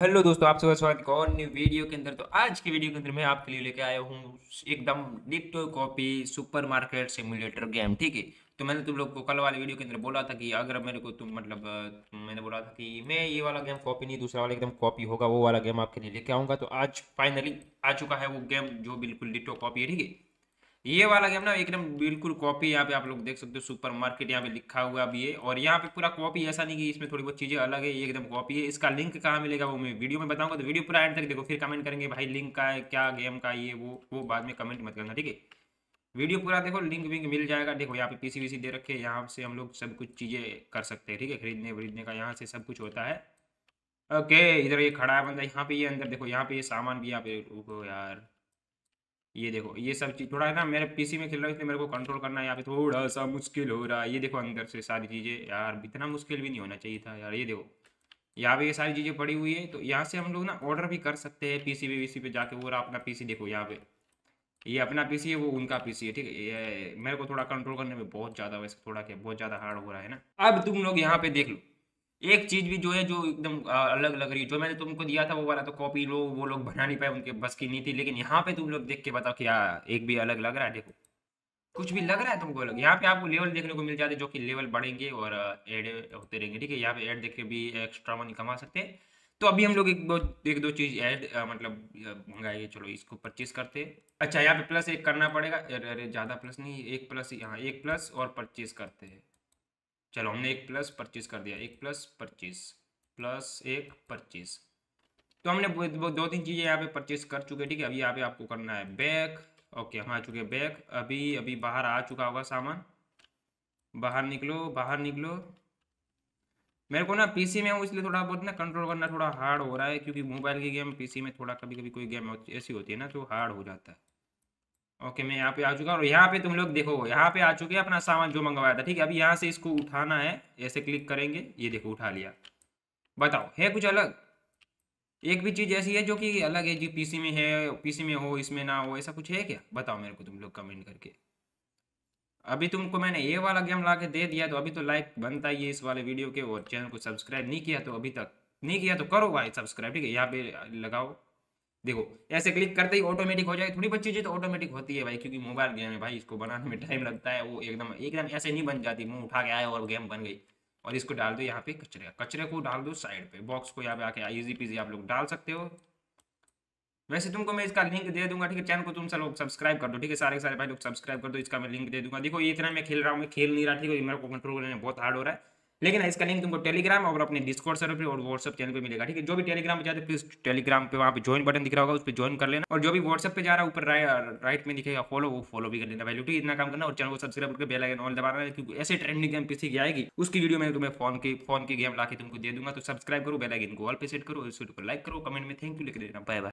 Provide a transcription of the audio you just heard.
Hello दोस्तों, आप सबका स्वागत है और न्यू वीडियो के अंदर। तो आज की वीडियो के अंदर मैं आपके लिए लेके आया हूँ एकदम डिक्टो copy super market simulator game ठीक है? तो मैंने तुम लोग को कल वाले वीडियो के अंदर बोला था कि अगर मेरे को तुम मतलब मैंने बोला था कि मैं ये वाला गेम कॉपी नहीं, दूसरा वाला एकदम कॉपी होगा, वो वाला गेम आपके लिए लेके आऊँगा। तो आज फाइनली आ चुका है वो गेम जो बिल्कुल डिक्टो कॉपी है, ठीक है? ये वाला गेम ना एकदम बिल्कुल कॉपी यहाँ पे आप लोग देख सकते हो सुपर मार्केट यहाँ पे लिखा हुआ भी है और यहाँ पे पूरा कॉपी ऐसा नहीं कि इसमें थोड़ी बहुत चीज़ें अलग है, ये एकदम कॉपी है। इसका लिंक कहाँ मिलेगा वो मैं वीडियो में बताऊँगा तो वीडियो पूरा एंड तक देखो, फिर कमेंट करेंगे भाई लिंक का है, क्या गेम का ये वो वो बाद में कमेंट मत करना, ठीक है? वीडियो पूरा देखो लिंक विंक मिल जाएगा, देखो यहाँ पे पीसी वीसी दे रखे यहाँ से हम लोग सब कुछ चीज़ें कर सकते हैं, ठीक है? खरीदने, वरीदने का यहाँ से सब कुछ होता है। ओके इधर ये खड़ा है बंदा, यहाँ पे ये अंदर देखो, यहाँ पे ये सामान भी यहाँ पे रुको यार। ये देखो, ये सब चीज़, थोड़ा है ना, मेरे पीसी में खेल रहा है, इसलिए मेरे को कंट्रोल करना यहाँ पे थोड़ा सा मुश्किल हो रहा है। ये देखो अंदर से सारी चीज़ें, यार, इतना मुश्किल भी नहीं होना चाहिए था, यार, ये देखो। यहाँ पे ये सारी चीज़ें पड़ी हुई है तो यहाँ से हम लोग ना ऑर्डर भी कर सकते हैं पीसी पे वीसी पे जाके वो रहा अपना पीसी देखो यहाँ पे। ये अपना पीसी है, वो उनका पीसी है, ठीक है? ये, मेरे को थोड़ा कंट्रोल करने में बहुत ज़्यादा, वैसे थोड़ा क्या, बहुत ज़्यादा हार्ड हो रहा है ना। अब तुम लोग यहाँ पे देख लो। एक चीज़ भी जो है, जो एकदम अलग लग रही है। जो मैंने तुमको दिया था, वो वाला तो कॉपी लो, वो लोग बना नहीं पाए, उनके बस की नहीं थी लेकिन यहाँ पे तुम लोग देख के बताओ क्या एक भी अलग लग रहा है, देखो। कुछ भी लग रहा है तुमको अलग। यहाँ पे आपको लेवल देखने को मिल जाते जो कि लेवल बढ़ेंगे और एड होते रहेंगे। ठीक है, यहाँ पे एड देख के भी एक्स्ट्रा मनी कमा सकते हैं। तो अभी हम लोग एक दो एक दो चीज़ ऐड मतलब मंगाएँगे चलो, इसको परचेज करते अच्छा यहाँ पे प्लस एक करना पड़ेगा। अरे ज़्यादा प्लस नहीं, एक प्लस यहाँ एक प्लस और परचेज करते हैं। चलो, हमने एक प्लस पच्चीस कर दिया, एक प्लस पच्चीस प्लस एक पच्चीस तो हमने दो तीन चीज़ें यहाँ पे परचेस कर चुके ठीक है? अभी यहाँ पे आपको करना है बैग ओके हम आ चुके हैं बैग अभी अभी बाहर आ चुका होगा सामान। बाहर निकलो बाहर निकलो। मेरे को ना पीसी में हूँ, इसलिए थोड़ा बहुत ना कंट्रोल करना थोड़ा हार्ड हो रहा है, क्योंकि मोबाइल की गेम पीसी में थोड़ा कभी कभी कोई गेम ऐसी होती है ना तो हार्ड हो जाता है। ओके मैं यहाँ पे आ चुका हूँ और यहाँ पे तुम लोग देखो, यहाँ पे आ चुके हैं अपना सामान जो मंगवाया था, ठीक है? अभी यहाँ से इसको उठाना है, ऐसे क्लिक करेंगे, ये देखो उठा लिया। बताओ, है कुछ अलग? एक भी चीज़ ऐसी है जो कि अलग है जी पीसी में है पीसी में हो, इसमें ना हो, ऐसा कुछ है क्या? बताओ मेरे को तुम लोग कमेंट करके। अभी तुमको मैंने ये वाला गेम ला के दे दिया तो अभी तो लाइक बनता ही है इस वाले वीडियो के और चैनल को सब्सक्राइब नहीं किया तो अभी तक नहीं किया तो करो भाई सब्सक्राइब ठीक है? यहाँ पे लगाओ। देखो, ऐसे क्लिक करते ही ऑटोमेटिक हो जाए, थोड़ी बहुत चीज़ें तो ऑटोमेटिक होती है भाई, क्योंकि मोबाइल गेम है भाई, इसको बनाने में टाइम लगता है, वो एकदम एकदम ऐसे नहीं बन जाती, मुँह उठा के आया और गेम बन गई। और इसको डाल दो यहाँ पे कचरे कचरे को डाल दो साइड पे बॉक्स को यहाँ पे आके इजी पीजी आप लोग डाल सकते हो। वैसे तुमको मैं इसका लिंक दे दूँगा, ठीक है? चैनल को तुम सब लोग सब्सक्राइब कर दो, ठीक है? सारे सारे भाई लोग सब्सक्राइब कर दो, इसका मैं लिंक दे दूँगा। देखो, ये इतना मैं खेल रहा हूँ, मैं खेल नहीं रहा, ठीक है? मेरे को कंट्रोल करने में बहुत हार्ड हो रहा है। लेकिन इसका लिंक तुमको टेलीग्राम और अपने डिस्कॉर्ड सर्वर पे और व्हाट्सअप चैनल पे मिलेगा, ठीक है? जो भी टेलीग्राम पे जाते प्लीज़ टेलीग्राम पे वहाँ पे ज्वाइन बटन दिख रहा होगा, उस पर ज्वाइन कर लेना। और जो भी व्हाट्सअप पे जा रहा है, ऊपर राइट में दिखेगा फॉलो वो फॉलो भी कर लेना भाई ठीक इतना काम करना और चैनल को सब्सक्राइब करके बेल आइकन ऑल दबाना है क्योंकि ऐसे ट्रेंडिंग गेम पीसी की आएगी, उसकी वीडियो में तुम्हें फ़ोन की फ़ोन की गेम ला तुमको दे दूँगा। तो सब्सक्राइब करो बेल आइकन को ऑल पे सेट करो, इस वीडियो को लाइक करो कमेंट में थैंक यू लिख देना। Bye bye